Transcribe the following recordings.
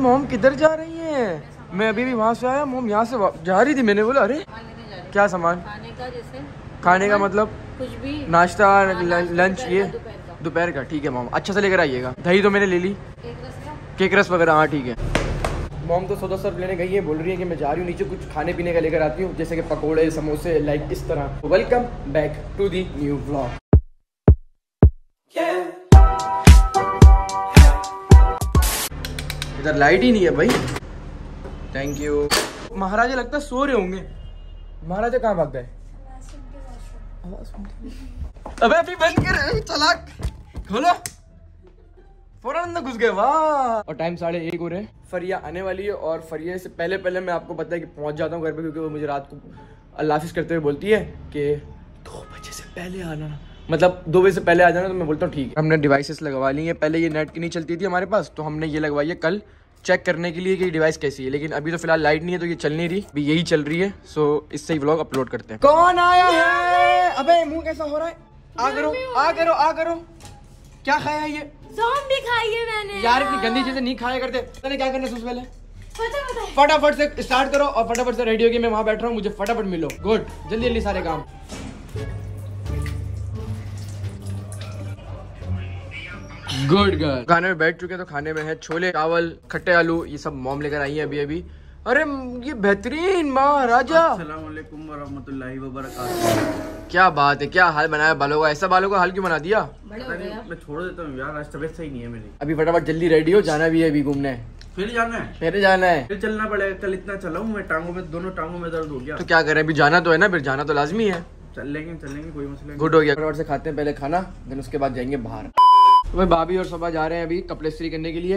मोम किधर जा रही है? मैं अभी भी वहाँ से आया मोम यहाँ से जा रही थी मैंने बोला अरे क्या सामान? खाने का जैसे खाने का मतलब? कुछ भी। नाश्ता हाँ, लंच ये दोपहर का। ठीक है मोम। अच्छा से लेकर आइएगा। दही तो मैंने ले ली। केक रस वगैरह हाँ ठीक है। मोम तो सौदा सर्फ लेने गई है बोल रही है कि मैं जा रही हूँ नीचे कुछ खाने पीने का लेकर आती हूँ जैसे कि पकोड़े समोसे लाइक इस तरह। Welcome back to the new blog इधर लाइट ही नहीं है भाई। थैंक यू महाराजा लगता है सो रहे होंगे। महाराजा कहाँ भाग गए? अबे अभी बंद कर चलाक खोलो। फ़ौरन अंदर घुस गए वाह। और टाइम साढ़े एक हो रहे हैं। फरिया आने वाली है और फरिया से पहले पहले मैं आपको पता है कि पहुँच जाता हूँ घर पे क्योंकि वो मुझे रात को अल्लाह हाफिज करते हुए बोलती है कि दो बजे से पहले आना। मतलब दो बजे से पहले आ जाना तो मैं बोलता हूँ ठीक है। हमने डिवाइसेस लगवा ली है। पहले ये नेट की नहीं चलती थी हमारे पास तो हमने ये लगवाई है कल। चेक करने के लिए कि डिवाइस कैसी है लेकिन अभी तो फ़िलहाल लाइट नहीं है तो ये चल नहीं रही। अभी यही चल रही है सो इससे ही व्लॉग अपलोड करते हैं। कौन आया है? अबे मुँह कैसा हो रहा है? आ करो आ करो आ करो। क्या खाया है ये? ज़ॉम्बी खाई है मैंने। यार इतनी गंदी चीज़ें नहीं खाया करते। पहले क्या करना सबसे पहले? फटाफट से स्टार्ट करो और फटाफट से रेडियो होगी मैं वहाँ बैठ रहा हूँ मुझे फटाफट मिलो। गुड जल्दी जल्दी सारे काम। गुड गर्ल खाने में बैठ चुके हैं तो खाने में है छोले चावल खट्टे आलू ये सब मॉम लेकर आई है अभी अभी। अरे ये बेहतरीन महाराजा। क्या बात है क्या हाल बनाया बालों का? ऐसा बालों का हाल क्यों बना दिया? मैं छोड़ देता हूँ यार आज तबीयत सही नहीं है मेरी। अभी फटाफट जल्दी रेडी हो जाना भी है अभी घूमने। फिर जाना है? फिर जाना है। फिर चलना पड़ेगा कल इतना चला हूँ मैं टांगों में दोनों टांगों में दर्द हो गया। तो क्या करें अभी जाना तो है ना फिर जाना तो लाजमी है। चल लेंगे चलेंगे कोई मसला गुड हो गया। फटाफट से खाते हैं पहले खाना देन उसके बाद जाएँगे बाहर। तो भाई भाभी और सबा जा रहे हैं अभी कपड़े स्त्री करने के लिए।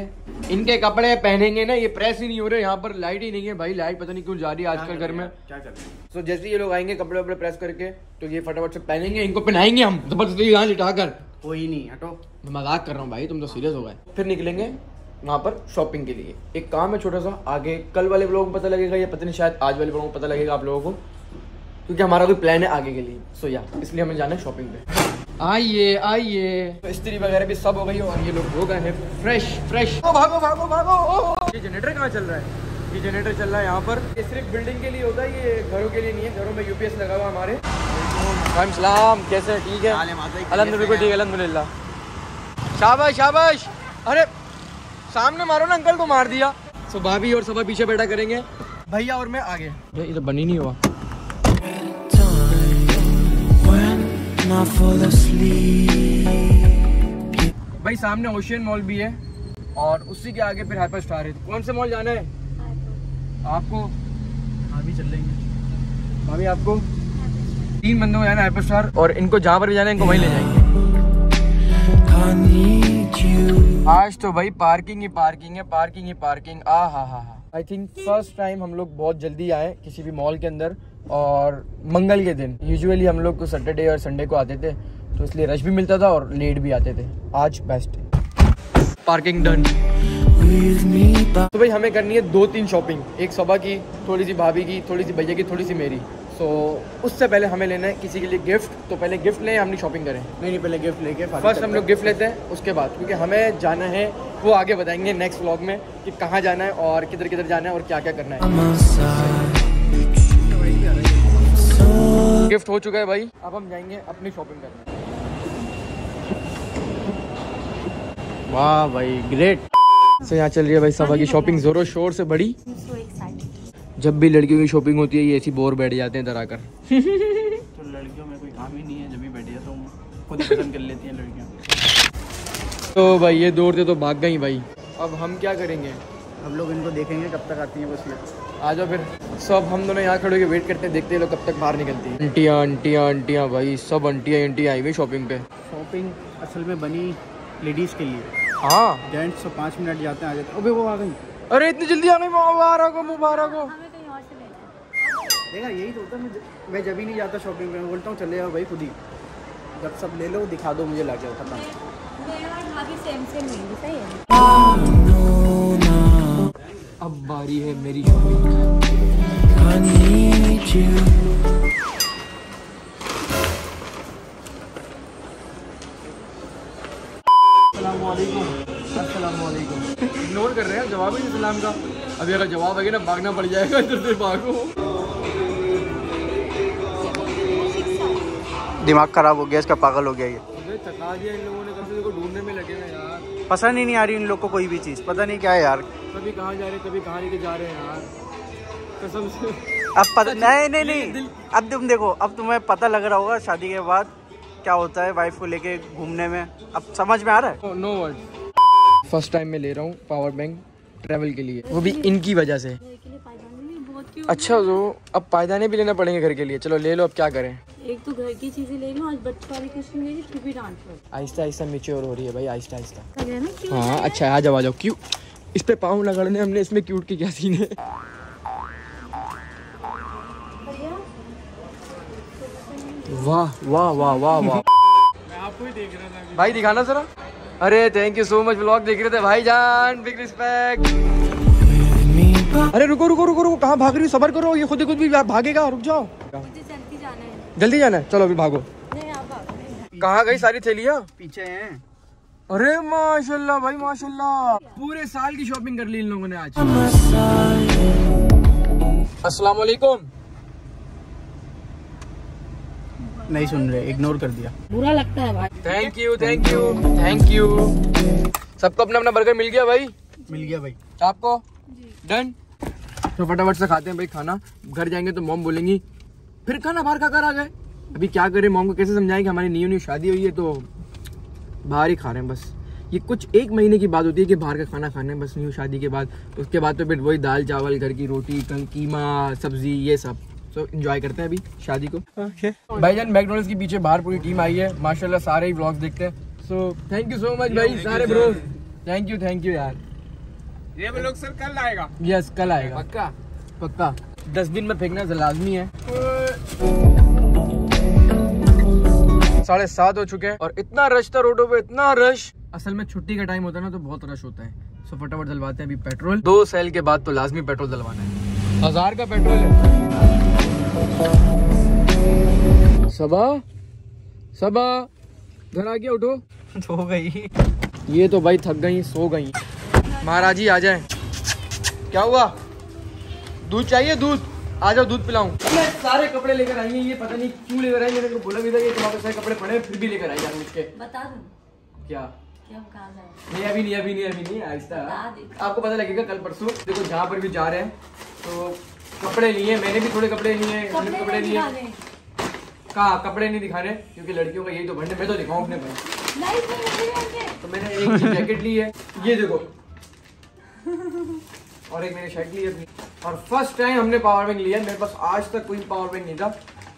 इनके कपड़े पहनेंगे ना ये प्रेस ही नहीं हो रहे यहाँ पर लाइट ही नहीं है भाई लाइट पता नहीं क्यों जा रही है आजकल घर में। क्या कर रहे हैं? तो जैसे ये लोग आएँगे कपड़े वपड़े प्रेस करके तो ये फटाफट से पहनेंगे इनको पहनाएँगे हम ज़बरदस्ती यहाँ लिटा कर कोई नहीं हटो। मैं मज़ाक कर रहा हूँ भाई तुम तो सीरियस हो गए। फिर निकलेंगे वहाँ पर शॉपिंग के लिए। एक काम है छोटा सा आगे कल वाले लोगों को पता लगेगा या पता नहीं शायद आज वाले लोगों को पता लगेगा आप लोगों को क्योंकि हमारा कोई प्लान है आगे के लिए। सो या इसलिए हमें जाना है शॉपिंग पे। आइए आइए। तो स्त्री वगैरह भी सब हो गई और ये लोग हो गए हैं फ्रेश फ्रेश ओ भागो भागो भागो ओ, ओ, ये जनरेटर कहाँ चल रहा है? ये जनरेटर चल रहा है यहाँ पर। ये सिर्फ़ बिल्डिंग के लिए होता है ये घरों के लिए नहीं है? घरों में यूपीएस लगा हुआ हमारे। सलाम कैसे हैं? ठीक है? अलहमदुल्ला ठीक है अलहमदुल्ला शाबाश शाबाश। अरे सामने मारो ना अंकल को मार दिया। सो भाभी और सबा पीछे बैठा करेंगे। भैया और मैं आगे। ये तो बनी नहीं हुआ। भाई सामने ओशियन मॉल भी है और उसी के आगे फिर हाइपर स्टार है। कौन से मॉल जाना है? आपको? अभी चल लेंगे भाभी आपको? तीन बंदों को जाना है हाइपर स्टार और इनको जहाँ पर भी जाना है इनको वहीं ले जाएँगे। आज तो भाई पार्किंग ही पार्किंग है पार्किंग ही पार्किंग आ हा हा हा। आई थिंक फ़र्स्ट टाइम हम लोग बहुत जल्दी आए किसी भी मॉल के अंदर और मंगल के दिन। यूजुअली हम लोग को सैटरडे और संडे को आते थे तो इसलिए रश भी मिलता था और लेट भी आते थे। आज बेस्ट पार्किंग डन तो भाई हमें करनी है दो तीन शॉपिंग एक सबा की थोड़ी सी भाभी की थोड़ी सी भैया की थोड़ी सी मेरी। सो so, उससे पहले हमें लेना है किसी के लिए गिफ्ट तो पहले गिफ्ट लें हमने शॉपिंग करें? नहीं नहीं पहले गिफ्ट लेके फ़र्स्ट हम लोग गिफ्ट लेते हैं उसके बाद। क्योंकि हमें जाना है वो आगे बताएँगे नेक्स्ट व्लॉग में कि कहाँ जाना है और किधर किधर जाना है और क्या क्या करना है। गिफ्ट हो चुका है भाई। अब हम जाएँगे अपनी शॉपिंग करने। वाह भाई ग्रेट सो यहाँ चल रही है भाई सभा की शॉपिंग जोरों शोर से बड़ी। जब भी लड़कियों की शॉपिंग होती है ये ऐसी बोर बैठ जाते हैं डरा कर तो लड़कियों में कोई काम ही नहीं है जब भी बैठ जाता हूँ खुद पसंद कर लेती हैं लड़कियाँ तो भाई ये दौड़ते तो भाग गई भाई। अब हम क्या करेंगे? हम लोग इनको देखेंगे कब तक आती हैं बस। ये आ जाओ फिर। सब हम दोनों यहाँ खड़े होकर वेट करते हैं देखते हैं लोग कब तक बाहर निकलती हैं। आंटियाँ आंटियाँ आंटियाँ भाई सब आंटियाँ आंटियाँ आई हुई शॉपिंग पे। शॉपिंग असल में बनी लेडीज़ के लिए। हाँ। जेंट्स तो पाँच मिनट जाते हैं आ जाते अबे वो आ गई। अरे इतनी जल्दी आ गई मुबारक हो मुबारक हो। हमें कहीं और से लेना देखा यही तो होता है मैं- मैं जब ही नहीं जाता शॉपिंग पे बोलता हूँ चले जाओ भाई खुद ही। जब सब ले लो दिखा दो मुझे लाके खत्म। अब बारी है मेरी इग्नोर कर रहे हैं जवाब जवाब ही नहीं सलाम का अभी अगर जवाब आएगा ना भागना पड़ जाएगा इधर से भागो। दिमाग खराब हो गया इसका पागल हो गया ये। थका दिया इन लोगों ने कब से देखो ढूँढने में लगे हैं यार। पसंद ही नहीं आ रही इन लोग को कोई भी चीज़। पता नहीं क्या है यार। कभी कहाँ जा रहे हैं कभी कहाँ लेके जा रहे हैं यार। कसम से। अब पता नहीं नहीं नहीं। अब तुम देखो अब तुम्हें पता लग रहा होगा शादी के बाद क्या होता है वाइफ को लेके घूमने में। अब समझ में आ रहा है? नो वर्ड फ़र्स्ट टाइम मैं ले रहा हूँ पावर बैंक ट्रैवल के लिए। वो भी इनकी वजह से। अच्छा तो अब पायदाने भी लेना पड़ेंगे घर के लिए। चलो ले लो अब क्या करें? एक तो घर की चीज़ें ले लो आज बच्चों वाली कुछ नहीं ले फिर भी डांट लो। आहिस्ता आहिस्ता मेच्योर हो रही है भाई आहिस्ता आहिस्ता। है अच्छा आ जाओ आ जाओ क्यों? इस पे पाँव लगाने हमने इसमें क्यूट की क्या सीन है? वाह वाह वाह वाह वाह। आपको ही देख रहा था। भाई दिखाना जरा। अरे thank you so much vlog देख रहे थे भाई जान बिग रिस्पेक्ट अरे रुको रुको रुको रुको कहाँ भाग रही हो? सबर करो ये खुद ही खुद भी भागेगा रुक जाओ। मुझे जल्दी जाना है। जल्दी जाना है चलो अभी भागो। नहीं आप कहाँ गई सारी थैलियाँ? पीछे हैं। अरे माशाल्लाह भाई माशाल्लाह। पूरे साल की शॉपिंग कर ली इन लोगों ने आज। अस्सलाम वालेकुम नहीं सुन रहे इग्नोर कर दिया। बुरा लगता है भाई। Thank you thank you thank you सबको अपना अपना बर्गर मिल गया भाई? मिल गया भाई। आपको? डन तो फटाफट से खाते हैं भाई खाना। घर जाएँगे तो मोम बोलेंगी फिर खाना बाहर खाकर आ गए। अभी क्या करें मोम को कैसे समझाएँ कि हमारी न्यू न्यू शादी हुई है तो बाहर ही खा रहे हैं बस। ये कुछ एक महीने की बात होती है कि बाहर का खाना खाना है बस न्यू शादी के बाद। उसके बाद तो फिर वही दाल चावल घर की रोटी कल कीमा सब्ज़ी ये सब। सो इंजॉय करते हैं अभी शादी को। भाईजान मैकडोनल्ड्स के पीछे बाहर पूरी टीम आई है। माशाल्लाह सारे ही व्लॉग्स देखते हैं। So thank you so much भाई सारे bro thank you thank you यार। ये लोग सर कल आएगा। यस कल आएगा। पक्का? पक्का। डस्टबिन में फेंकना लाजमी है। साढ़े सात हो चुके हैं और इतना रश था रोडों पे इतना रश असल में छुट्टी का टाइम होता है ना तो बहुत रश होता है। सो फटाफट डलवाते हैं अभी पेट्रोल दो सेल के बाद तो लाजमी पेट्रोल डलवाना है। हज़ार का पेट्रोल है। सबा? सबा? घर आ गया उठो। हो गई। ये तो भाई थक गई सो गई। महाराज जी आ जाए। क्या हुआ? दूध चाहिए दूध? आ जाओ दूध पिलाऊं। मैं सारे कपड़े लेकर आई हैं ये पता नहीं क्यों लेकर आई मैंने इनको बोला भी था कि तुम्हारे सारे कपड़े पड़े फिर भी लेकर आई यार मुझके बता दूँ? क्या? कि हम कहाँ जाए? नहीं अभी नहीं अभी नहीं अभी नहीं आहिस्ता। आपको पता लगेगा कल परसों देखो जहाँ पर भी जा रहे हैं तो कपड़े लिए मैंने भी थोड़े कपड़े लिए कपड़े कपड़े लिए कहा? कपड़े नहीं दिखाने क्योंकि लड़कियों का यही तो भंडे मैं तो दिखाऊँ अपने भाई। तो मैंने एक जैकेट ली है ये देखो और एक मैंने शर्ट ली है अपनी। और फ़र्स्ट टाइम हमने पावर बैंक लिया मेरे पास आज तक कोई पावर बैंक नहीं था।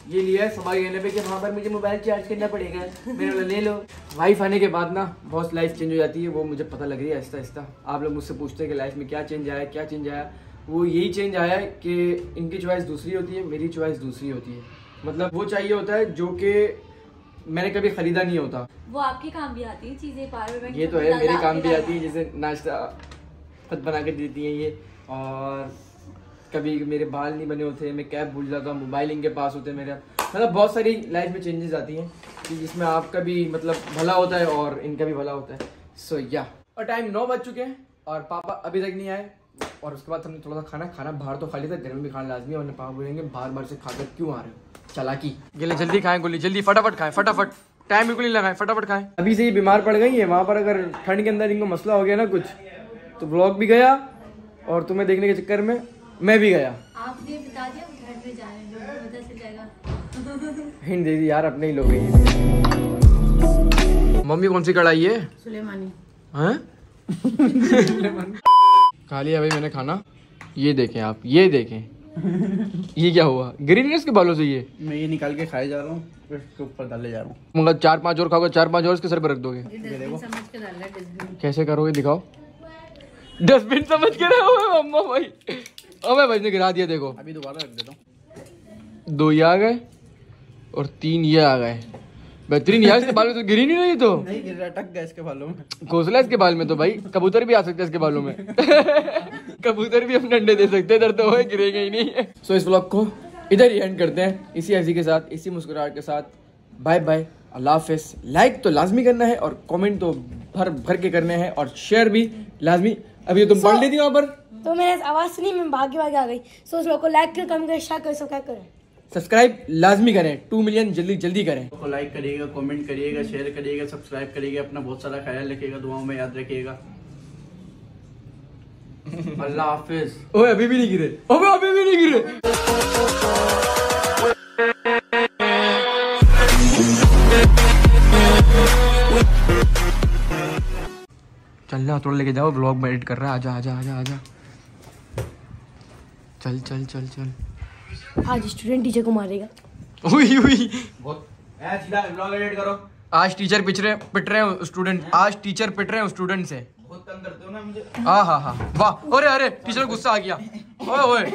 ये लिया है सभा कहने पे कि वहाँ पर मुझे मोबाइल चार्ज करना पड़ेगा। मैंने बोला ले लो। वाइफ आने के बाद ना बहुत लाइफ चेंज हो जाती है वो मुझे पता लग रही है आहिस्ता आहिस्ता आप लोग मुझसे पूछते हैं कि लाइफ में क्या चेंज आया क्या चेंज आया। वो यही चेंज आया है कि इनकी चॉइस दूसरी होती है मेरी चॉइस दूसरी होती है। मतलब वो चाहिए होता है जो कि मैंने कभी खरीदा नहीं होता। वो आपके काम भी आती है चीज़ें पावर बैंक ये तो है मेरे काम भी आती है। जैसे नाश्ता खुद बना के देती हैं ये। और कभी मेरे बाल नहीं बने होते मैं कैब भूल जाता हूँ मोबाइल इनके पास होते हैं मेरे। मतलब बहुत सारी लाइफ में चेंजेस आती हैं कि जिसमें आपका भी मतलब भला होता है और इनका भी भला होता है। सो so, या yeah. और टाइम नौ बज चुके हैं और पापा अभी तक नहीं आए। और उसके बाद हमने थोड़ा सा खाना खाना बाहर तो खा लिया था घर में भी खाना लाजमी है और पापा बोलेंगे बार बार से खाकर क्यों आ रहे हो? चालाकी। गिले जल्दी खाएँ गोली जल्दी फटाफट खाएँ फटाफट। टाइम बिल्कुल नहीं लगाएँ फटाफट खाएँ। अभी से ये बीमार पड़ गई है वहाँ पर अगर ठंड के अंदर इनको मसला हो गया ना कुछ तो ब्लॉग भी गया और तुम्हें देखने के चक्कर में मैं भी गया। आपने बता दिया घर में जा रहे हैं हिंद दे दी यार अपने ही लोग हैं मम्मी कौन सी कढ़ाई है? सुलेमानी। हैं? खा लिया भाई मैंने खाना। ये देखें आप ये देखें। ये क्या हुआ? ग्रीन इसके बालों से ये? मैं ये निकाल के खाए जा रहा हूँ इसके ऊपर डाले जा रहा हूँ। मगर चार पाँच और खाओगे चार पाँच और इसके सर पर रख दोगे। डस्टबिन समझ के डाल रहा है डस्टबिन। कैसे करोगे दिखाओ। डस्टबिन समझ के रहे। हो अम्मा भाई। अबे भाई ने गिरा दिया देखो। अभी दोबारा रख देता हूँ। दो ये आ गए और तीन ये आ गए। बेहतरीन यार इसके बाल में तो गिरी नहीं रही तो? नहीं गिर रहा अटक गया इसके बालों में। घोसला इसके बाल में तो भाई। कबूतर भी आ सकते हैं इसके बालों में। कबूतर भी अपने अंडे दे सकते हैं इधर तो वो गिरेगा ही नहीं। है सो इस ब्लॉग को इधर ही एंड करते हैं। इसी हँसी के साथ इसी मुस्कुराहट के साथ। बाय बाय अल्लाह हाफिज। लाइक तो लाजमी करना है और कमेंट तो भर भर के करने हैं और शेयर भी लाजमी अभी ये तुम पढ़ लेती वहाँ पर? तो मैंने आवाज़ सुनी मैं भागे भागे आ गई। सो उस लोग को लाइक कर कम कर शेयर कर सब क्या करें। सब्सक्राइब लाजमी करें टू मिलियन जल्दी जल्दी करें। को लाइक करिएगा कमेंट करिएगा शेयर करिएगा सब्सक्राइब करिएगा अपना बहुत सारा ख्याल रखिएगा दुआओं में याद रखिएगा। अल्लाह हाफिज। ओए अभी भी नहीं गिरे। ओए अभी भी नहीं गिरे। चल ना थोड़ा लेके जाओ ब्लॉग में एडिट कर रहा है। आजा आजा आजा आजा। चल चल चल चल। आज स्टूडेंट टीचर को मारेगा। हुई सीधा ब्लॉग एडिट करो। आज टीचर पिट रहे पिट रहे हैं स्टूडेंट आज टीचर पिट रहे हैं स्टूडेंट से। बहुत तंग करते हो ना मुझे। हाँ हाँ हाँ। वाह अरे अरे टीचर को गुस्सा आ गया। ओए ओए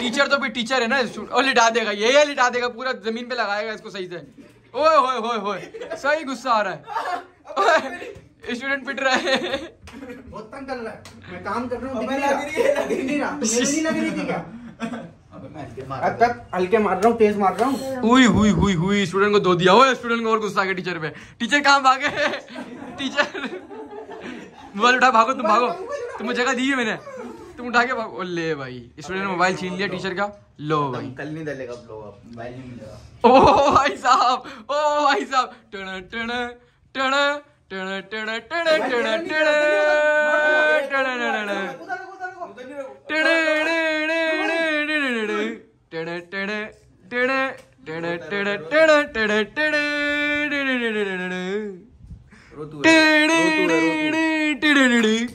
टीचर तो भी टीचर है ना और लिटा देगा ये ये लिटा देगा पूरा ज़मीन पे लगाएगा इसको सही से। ओए ओए ओए ओए सही गुस्सा आ रहा है। स्टूडेंट पिट रहा है। बहुत तंग कर रहा है। मैं काम कर रहा हूँ दिख नहीं रहा। दिख नहीं रहा। तुम्हें नहीं लग रही थी क्या? हल्के मार अब तक हल्के मार रहा हूँ तेज मार रहा हूँ। हुई हुई हुई हुई। स्टूडेंट को दो दिया ओए स्टूडेंट को और गुस्सा आ गया टीचर पे। टीचर कहाँ भागे? टीचर। मोबाइल उठा भागो तुम भागो। तुम्हें जगह दी है मैंने। तुम उठा के भागो। ले भाई। स्टूडेंट ने मोबाइल छीन लिया टीचर का। लो भाई। कल नहीं डलेगा ब्लॉग अब मोबाइल नहीं मिलेगा। ओ भाई साहब ओ भाई साहब। टण टण टण Rotura. Rotura, rotura.